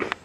you